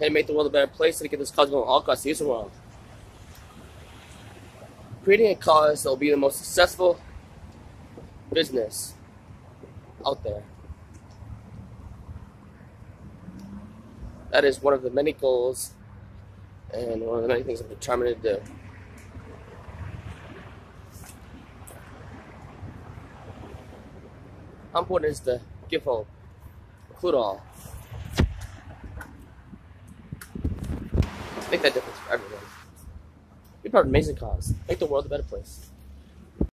and make the world a better place to get this cause going all across the Eastern world. Creating a cause that will be the most successful business out there. That is one of the many goals and one of the many things I'm determined to do. How important is to give hope, include all. Make that difference for everyone. Be part of an amazing cause. Make the world a better place.